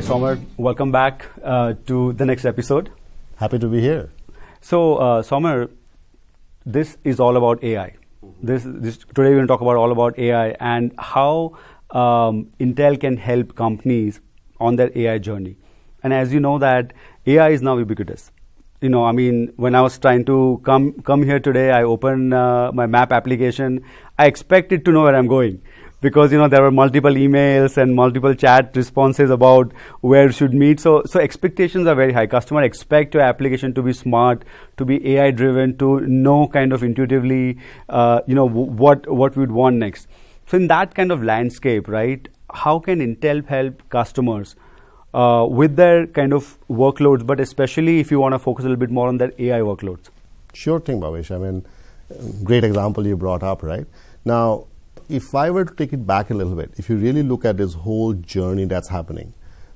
Hi, Saumer. Welcome back uh, to the next episode. Happy to be here. So, uh, Saumer, this is all about AI. This, this today we're going to talk about all about AI and how um, Intel can help companies on their AI journey. And as you know, that AI is now ubiquitous. You know, I mean, when I was trying to come come here today, I opened uh, my map application. I expected to know where I'm going because you know there were multiple emails and multiple chat responses about where should meet. So so expectations are very high. Customer expect your application to be smart to be ai driven to know kind of intuitively uh, you know what what we'd want next. So in that kind of landscape right how can intel help customers uh, with their kind of workloads but especially if you want to focus a little bit more on their ai workloads? Sure thing bhavesh. I mean great example you brought up right? Now if I were to take it back a little bit, if you really look at this whole journey that's happening,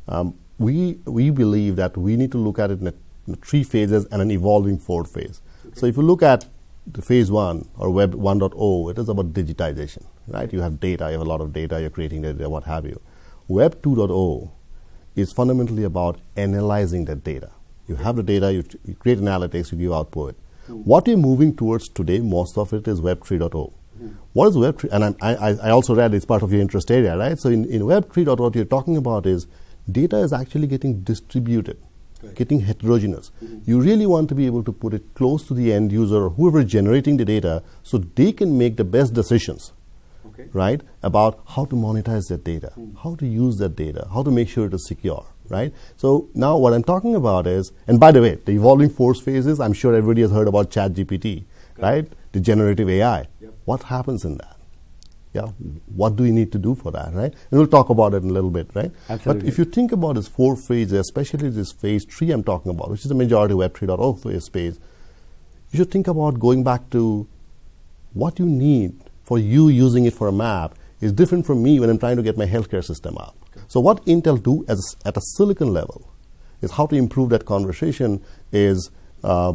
um, we, we believe that we need to look at it in, a, in three phases and an evolving fourth phase. Okay. So if you look at the phase one or Web 1.0, it is about digitization, right? You have data, you have a lot of data, you're creating data, what have you. Web 2.0 is fundamentally about analyzing that data. You have the data, you, you create analytics, you give output. Mm-hmm. What we're moving towards today, most of it is Web 3.0 what is Web3? And I, I, I, also read it's part of your interest area, right? So in, in Web 3.0, what you're talking about is data is actually getting distributed, right. getting heterogeneous. Mm-hmm. You really want to be able to put it close to the end user or whoever is generating the data so they can make the best decisions. Okay. Right? About how to monetize that data, mm. how to use that data, how to make sure it is secure, right? So now what I'm talking about is, and by the way, the evolving force phases, I'm sure everybody has heard about ChatGPT, right? The generative AI. What happens in that? Yeah, what do we need to do for that, right? And we'll talk about it in a little bit, right? Absolutely. But if you think about this four phases, especially this phase three I'm talking about, which is the majority Web 3.0 phase space, you should think about going back to what you need for you using it for a map is different from me when I'm trying to get my healthcare system up. Okay. So what Intel do as, at a silicon level is how to improve that conversation is uh,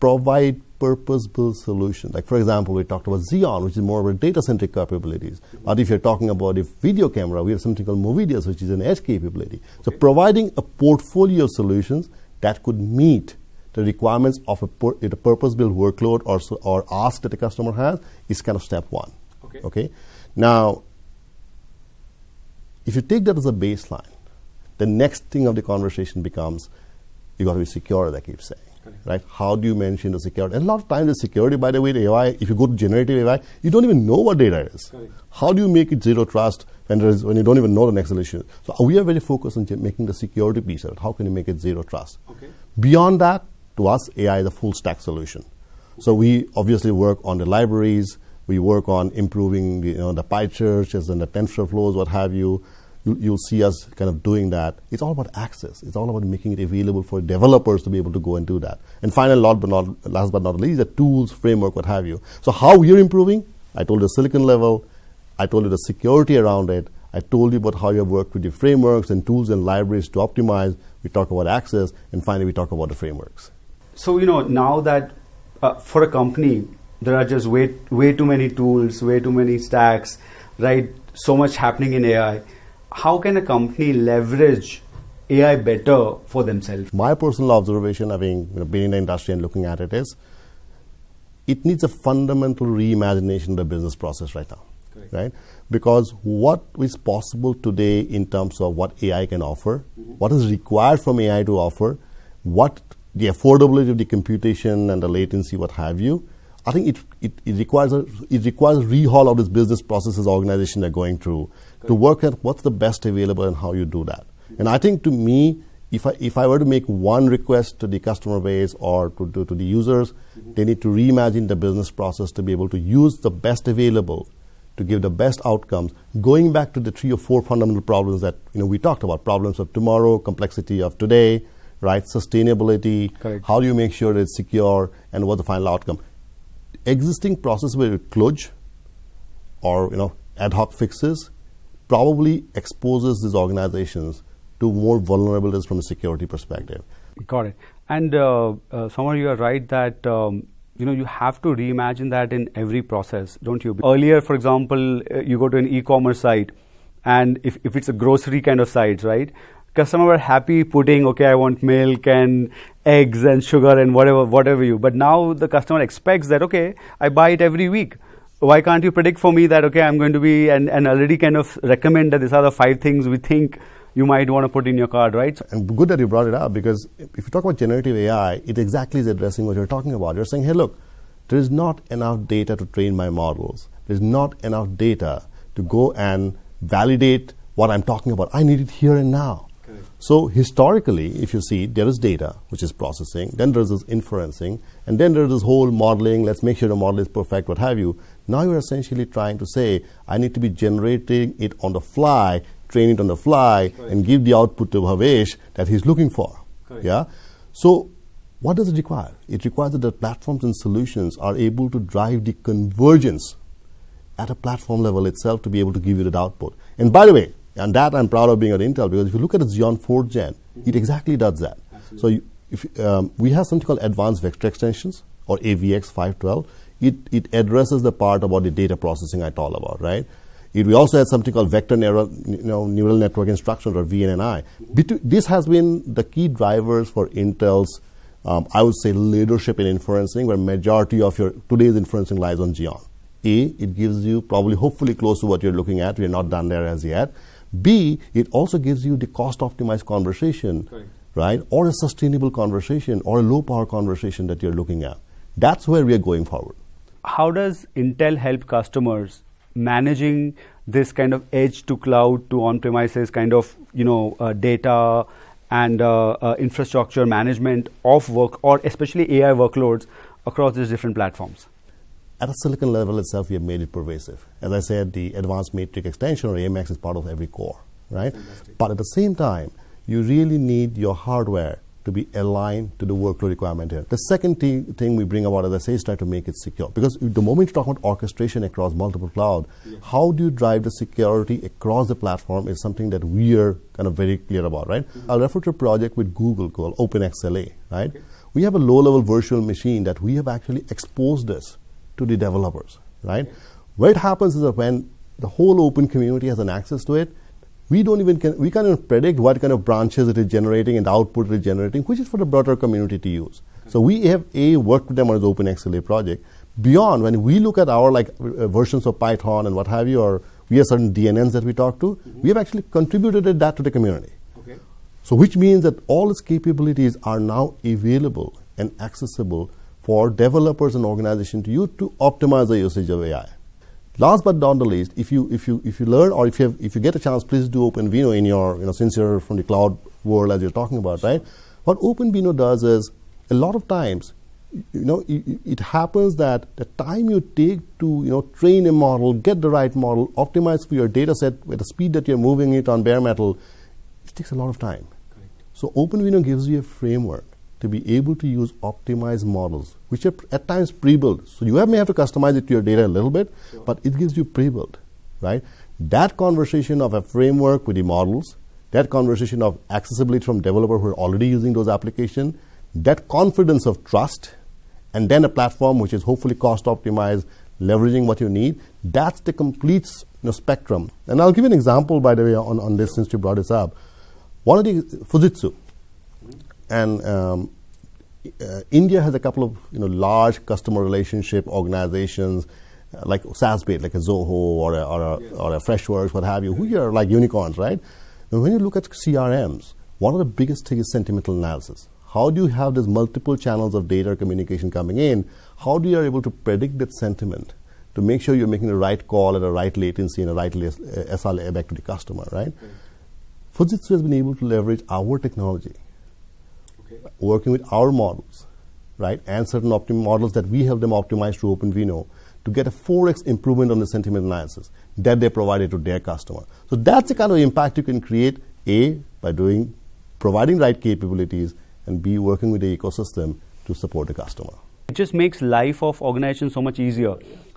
provide purpose-built solution. Like for example, we talked about Xeon, which is more of a data-centric capabilities. But if you're talking about a video camera, we have something called Movidius, which is an edge capability. Okay. So providing a portfolio of solutions that could meet the requirements of a, pur- a purpose-built workload or, so, or ask that the customer has is kind of step one. Okay. okay. Now, if you take that as a baseline, the next thing of the conversation becomes you got to be secure, as I keep saying right? How do you mention the security? And a lot of times the security, by the way, the AI, if you go to generative AI, you don't even know what data is. How do you make it zero trust when, when you don't even know the next solution? So we are very focused on making the security piece of it. How can you make it zero trust? Okay. Beyond that, to us, AI is a full stack solution. Okay. So we obviously work on the libraries, we work on improving you know, the PyTorches and the TensorFlows, what have you you, you'll see us kind of doing that. It's all about access. It's all about making it available for developers to be able to go and do that. And finally, last but not, last but not least, the tools, framework, what have you. So how we're improving, I told you the silicon level, I told you the security around it, I told you about how you have worked with your frameworks and tools and libraries to optimize. We talk about access, and finally, we talk about the frameworks. So, you know, now that uh, for a company, there are just way, way too many tools, way too many stacks, right? So much happening in AI how can a company leverage AI better for themselves? My personal observation, having you know, been in the industry and looking at it, is it needs a fundamental reimagination of the business process right now. Correct. Right? Because what is possible today in terms of what AI can offer, mm-hmm. what is required from AI to offer, what the affordability of the computation and the latency, what have you, I think it, it, it requires a it requires a rehaul of this business processes organization are going through. To work at what's the best available and how you do that. And I think to me, if I if I were to make one request to the customer base or to, to, to the users, mm-hmm. they need to reimagine the business process to be able to use the best available to give the best outcomes. Going back to the three or four fundamental problems that you know we talked about: problems of tomorrow, complexity of today, right? Sustainability. Correct. How do you make sure it's secure, and what's the final outcome? existing process with kludge or you know ad hoc fixes probably exposes these organizations to more vulnerabilities from a security perspective. Got it. And uh, uh, Saumer, you are right that um, you know you have to reimagine that in every process, don't you? Earlier, for example, uh, you go to an e-commerce site, and if, if it's a grocery kind of site, right? customer were happy putting okay i want milk and eggs and sugar and whatever whatever you but now the customer expects that okay i buy it every week why can't you predict for me that okay i'm going to be and, and already kind of recommend that these are the five things we think you might want to put in your card right? And good that you brought it up because if you talk about generative ai it exactly is addressing what you're talking about. You're saying hey look there is not enough data to train my models. There's not enough data to go and validate what i'm talking about. I need it here and now. So historically, if you see, there is data which is processing, then there's this inferencing, and then there's this whole modeling, let's make sure the model is perfect, what have you. Now you're essentially trying to say, I need to be generating it on the fly, train it on the fly, Correct. and give the output to Bhavesh that he's looking for. Correct. Yeah? So what does it require? It requires that the platforms and solutions are able to drive the convergence at a platform level itself to be able to give you that output. And by the way, and that I'm proud of being at Intel because if you look at the Xeon 4th gen, mm-hmm. it exactly does that. Absolutely. So you, if, um, we have something called advanced vector extensions or AVX 512. It, it addresses the part about the data processing I talked about, right? It, we also had something called vector neural, you know, neural network instructions or VNNI. This has been the key drivers for Intel's, um, I would say, leadership in inferencing, where majority of your today's inferencing lies on Xeon. A, it gives you probably, hopefully, close to what you're looking at. We're not done there as yet. B, it also gives you the cost optimized conversation, right? Or a sustainable conversation or a low power conversation that you're looking at. That's where we are going forward. How does Intel help customers managing this kind of edge to cloud to on premises kind of you know uh, data and uh, uh, infrastructure management of work or especially AI workloads across these different platforms? At a silicon level itself, we have made it pervasive. As I said, the advanced matrix extension or AMX is part of every core, right? Fantastic. But at the same time, you really need your hardware to be aligned to the workload requirement here. The second thing we bring about, as I say, is try to make it secure. Because the moment you talk about orchestration across multiple cloud, yes. how do you drive the security across the platform is something that we are kind of very clear about, right? Mm-hmm. I'll refer to a project with Google called OpenXLA, right? Okay. We have a low-level virtual machine that we have actually exposed this to the developers, right? What happens is that when the whole open community has an access to it, we don't even can, we can't even predict what kind of branches it is generating and the output it is generating, which is for the broader community to use. Okay. So we have a worked with them on the Open XLA project. Beyond when we look at our like uh, versions of Python and what have you, or we have certain DNNs that we talk to, mm-hmm. we have actually contributed that to the community. Okay. So which means that all its capabilities are now available and accessible for developers and organizations to use to optimize the usage of AI. Last but not the least, if you if you if you learn or if you have, if you get a chance, please do OpenVINO in your you know since you're from the cloud world as you're talking about, right? What OpenVINO does is a lot of times, you know, it, it happens that the time you take to you know train a model, get the right model, optimize for your data set with the speed that you're moving it on bare metal, it takes a lot of time. Correct. So OpenVINO gives you a framework to be able to use optimized models, which are at times pre-built. So you have, may have to customize it to your data a little bit, sure. but it gives you pre-built, right? That conversation of a framework with the models, that conversation of accessibility from developer who are already using those applications, that confidence of trust, and then a platform which is hopefully cost optimized, leveraging what you need, that's the complete you know, spectrum. And I'll give you an example, by the way, on, on this since you brought this up. One of the Fujitsu, and um, uh, India has a couple of you know large customer relationship organizations uh, like SaaS-based, like a Zoho or a, or a, yes. or a Freshworks, what have you, who are like unicorns, right? And when you look at CRMs, one of the biggest things is sentimental analysis. How do you have these multiple channels of data communication coming in? How do you are able to predict that sentiment to make sure you're making the right call at the right latency and a right SLA back to the customer, right? Fujitsu has been able to leverage our technology working with our models, right, and certain models that we help them optimize through OpenVINO to get a 4x improvement on the sentiment analysis that they provided to their customer. So that's the kind of impact you can create, A, by doing, providing right capabilities, and B, working with the ecosystem to support the customer. It just makes life of organizations so much easier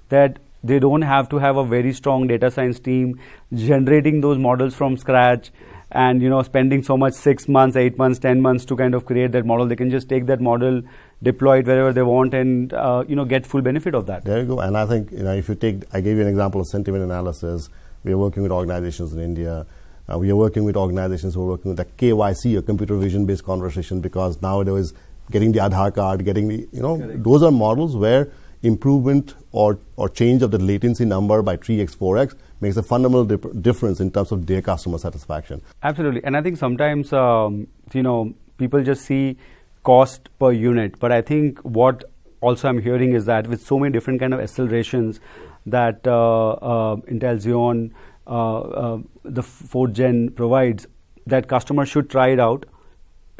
that they don't have to have a very strong data science team generating those models from scratch and you know spending so much six months eight months ten months to kind of create that model they can just take that model deploy it wherever they want and uh, you know get full benefit of that. There you go. And i think you know if you take i gave you an example of sentiment analysis. We are working with organizations in india. Uh, we are working with organizations who are working with the KYC, a computer vision based conversation, because nowadays getting the Aadhaar card, getting the, you know, Correct. those are models where improvement or, or change of the latency number by 3x, 4x makes a fundamental dip- difference in terms of their customer satisfaction. Absolutely, and I think sometimes um, you know people just see cost per unit, but I think what also I'm hearing is that with so many different kind of accelerations that uh, uh, Intel Xeon, uh, uh, the fourth gen provides, that customers should try it out,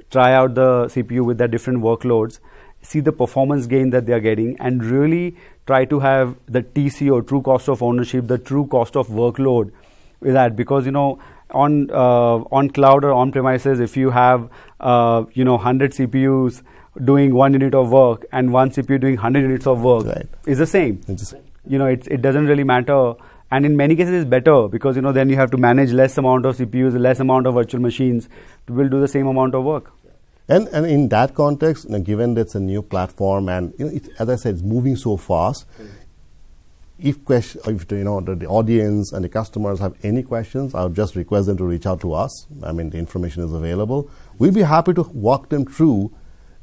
try out the CPU with their different workloads, see the performance gain that they are getting, and really try to have the TCO, true cost of ownership, the true cost of workload with that. Because you know, on uh, on cloud or on premises, if you have uh, you know 100 CPUs doing one unit of work and one CPU doing 100 units of work, Right. is the same. It's just- You know, it it doesn't really matter. And in many cases, it's better because you know then you have to manage less amount of CPUs, less amount of virtual machines will do the same amount of work. And, and in that context, you know, given that it's a new platform and you know, it, as I said, it's moving so fast, if, question, if you know, the, the audience and the customers have any questions, I would just request them to reach out to us. I mean, the information is available. We'd be happy to walk them through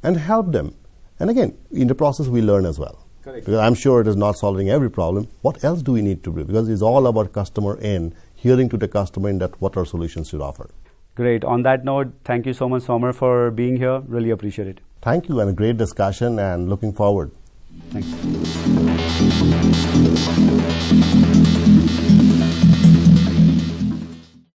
and help them. And again, in the process, we learn as well. Correct. Because I'm sure it is not solving every problem. What else do we need to do? Because it's all about customer in, hearing to the customer in that what our solutions should offer. Great. On that note, thank you so much, Saumer, for being here. Really appreciate it. Thank you, and a great discussion, and looking forward. Thanks.